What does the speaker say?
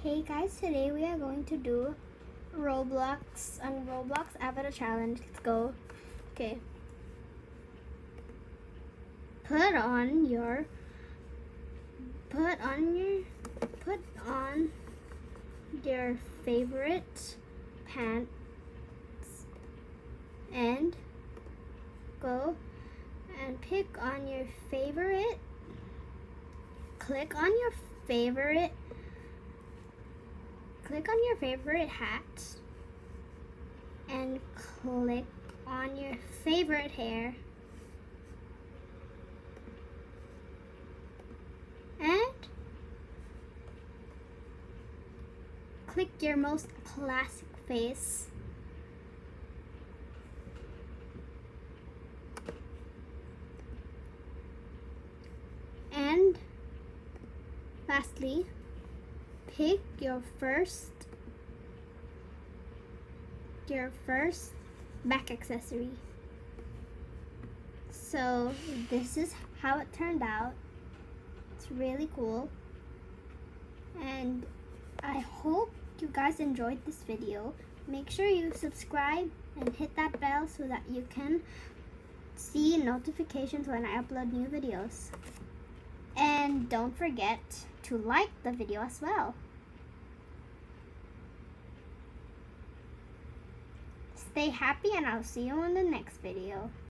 Hey guys, today we are going to do Roblox on Roblox Avatar Challenge. Let's go. Okay. Put on your put on your put on your favorite pants and go and pick on your favorite click on your favorite click on your favorite hat and click on your favorite hair. And click your most classic face. And lastly pick your first your first back accessory. So this is how it turned out. It's really cool. And I hope you guys enjoyed this video. Make sure you subscribe and hit that bell so that you can see notifications when I upload new videos and don't forget to like the video as well Stay happy and I'll see you in the next video.